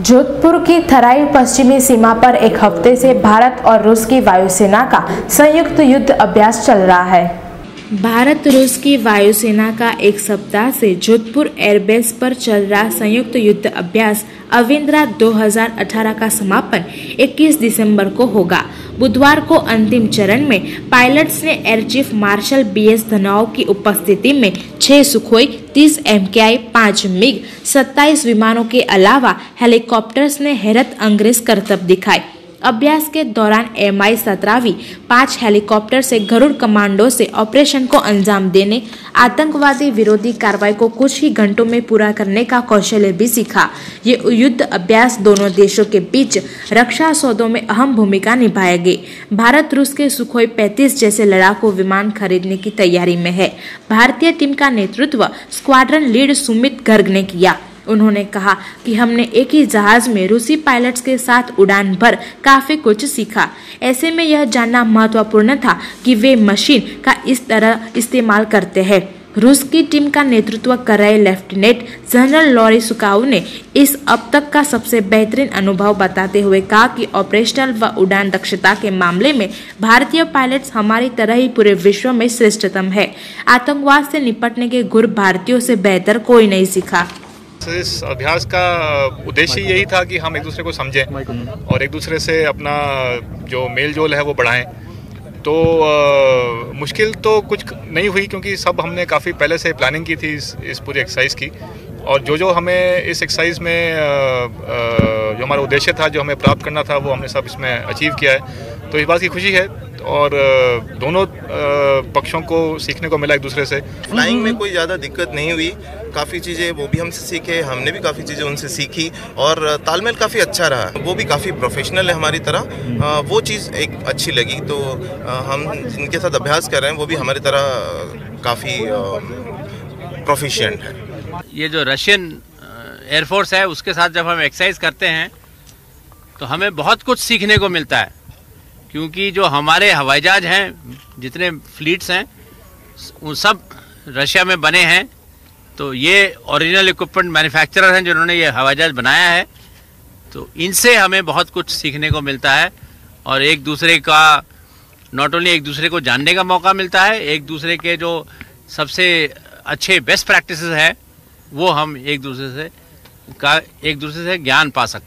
जोधपुर की थराई पश्चिमी सीमा पर एक हफ़्ते से भारत और रूस की वायुसेना का संयुक्त युद्ध अभ्यास चल रहा है। भारत रूस की वायुसेना का एक सप्ताह से जोधपुर एयरबेस पर चल रहा संयुक्त युद्ध अभ्यास अविंद्रा 2018 का समापन 21 दिसंबर को होगा। बुधवार को अंतिम चरण में पायलट्स ने air chief marshal B S Dhanoa की उपस्थिति में छह सुखोई, तीस एम के आई, पाँच मिग, सत्ताईस विमानों के अलावा हेलीकॉप्टर्स ने हैरत अंग्रेज़ करतब दिखाए अभ्यास के दौरान एम आई सत्रहवीं, पाँच हेलीकॉप्टर से गरुड़ कमांडो से ऑपरेशन को अंजाम देने, आतंकवादी विरोधी कार्रवाई को कुछ ही घंटों में पूरा करने का कौशल्य भी सीखा। ये युद्ध अभ्यास दोनों देशों के बीच रक्षा सौदों में अहम भूमिका निभाएँगे भारत रूस के सुखोई 35 जैसे लड़ाकू विमान खरीदने की तैयारी में है। भारतीय टीम का नेतृत्व स्क्वाड्रन लीड सुमित गर्ग ने किया। उन्होंने कहा कि हमने एक ही जहाज़ में रूसी पायलट्स के साथ उड़ान भर काफ़ी कुछ सीखा। ऐसे में यह जानना महत्वपूर्ण था कि वे मशीन का इस तरह इस्तेमाल करते हैं। रूस की टीम का नेतृत्व कर रहे लेफ्टिनेंट जनरल लॉरी सुकाउ ने इस अब तक का सबसे बेहतरीन अनुभव बताते हुए कहा कि ऑपरेशनल व उड़ान दक्षता के मामले में भारतीय पायलट्स हमारी तरह ही पूरे विश्व में श्रेष्ठतम है। आतंकवाद से निपटने के गुर भारतीयों से बेहतर कोई नहीं सीखा। इस अभ्यास का उद्देश्य यही था कि हम एक दूसरे को समझें और एक दूसरे से अपना जो मेल जोल है वो बढ़ाएँ। तो आ, मुश्किल तो कुछ नहीं हुई क्योंकि सब हमने काफ़ी पहले से प्लानिंग की थी इस, इस पूरी एक्सरसाइज की। और जो जो हमें इस एक्सरसाइज में आ, आ, जो हमारा उद्देश्य था जो हमें प्राप्त करना था वो हमने सब इसमें अचीव किया है। तो इस बात की खुशी है और दोनों पक्षों को सीखने को मिला एक दूसरे से। फ्लाइंग में कोई ज़्यादा दिक्कत नहीं हुई। काफ़ी चीज़ें वो भी हमसे सीखे हमने भी काफ़ी चीज़ें उनसे सीखी और तालमेल काफ़ी अच्छा रहा। वो भी काफ़ी प्रोफेशनल है हमारी तरह। वो चीज़ एक अच्छी लगी तो हम जिनके साथ अभ्यास कर रहे हैं। वो भी हमारी तरह काफ़ी प्रोफिशिएंट है। ये जो रशियन एयरफोर्स है उसके साथ जब हम एक्सरसाइज करते हैं तो हमें बहुत कुछ सीखने को मिलता है। क्योंकि जो हमारे हवाई जहाज़ हैं, जितने फ्लीट्स हैं, उन सब रशिया में बने हैं। तो ये ओरिजिनल इक्विपमेंट मैन्युफैक्चरर हैं जिन्होंने ये हवाई जहाज़ बनाया है। तो इनसे हमें बहुत कुछ सीखने को मिलता है और एक दूसरे का नॉट ओनली एक दूसरे को जानने का मौका मिलता है, एक दूसरे के जो सबसे अच्छे बेस्ट प्रैक्टिसेस हैं, वो हम एक दूसरे से का, एक दूसरे से ज्ञान पा सकते हैं।